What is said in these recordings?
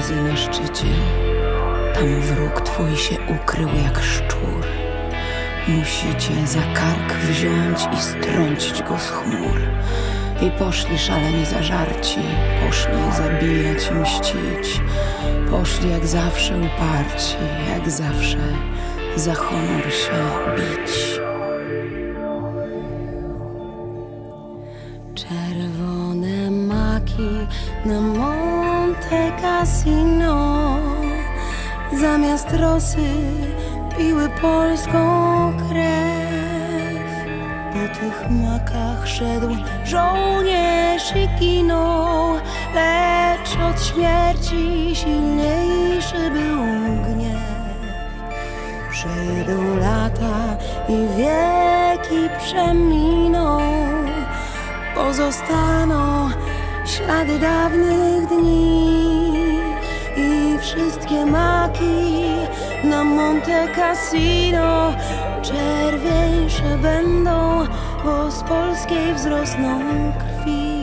iluzji na szczycie. Tam wróg twój się ukrył jak szczur. Musicie za kark wziąć i strącić go z chmur. I poszli szaleni zażarci, poszli zabijać i mścić. Poszli jak zawsze uparci, jak zawsze za honor się bić. Na Monte Cassino. Zamiast rosy piły polską krew. Po tych makach szedł żołnierz i ginął. Lecz od śmierci silniejszy był gniew. Przejdą lata i wieki przeminą Pozostaną ślady dawnych dni I wszystkie maki na Monte Cassino. Czerwieńsze będą, bo z polskiej wzrosną krwi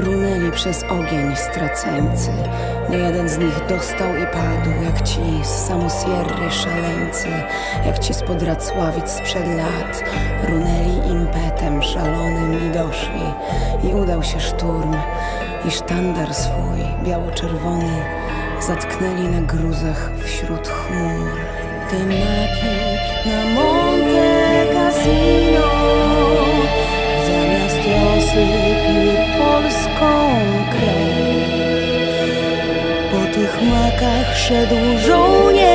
Runęli przez ogień straceńcy. Nie jeden z nich dostał i padł, jak ci z samosierry szaleńcy, jak ci spod Racławic sprzed lat. Runęli impetem szalonym i doszli, i udał się szturm, i sztandar swój, biało-czerwony, zatknęli na gruzach wśród chmur. Te maki na Monte Cassino polską krew Po tych makach szedł żołnierz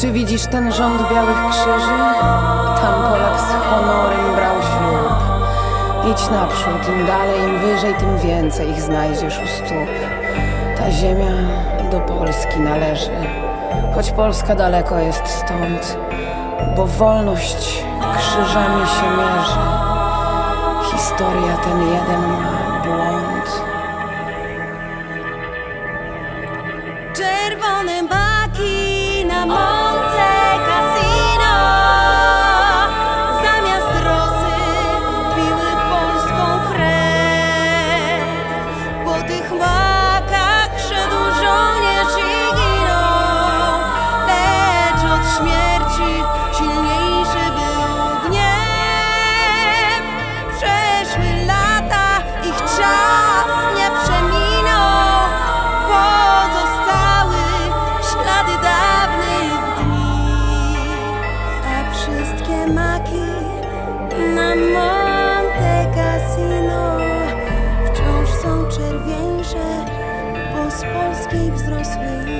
Czy widzisz ten rząd białych krzyży? Tam Polak z honorem brał ślub Idź naprzód, im dalej, im wyżej, tym więcej ich znajdziesz u stóp. Ta ziemia do Polski należy, choć Polska daleko jest stąd, bo wolność krzyżami się mierzy. Historia ten jeden ma błąd. Czerwone каждый взрослый.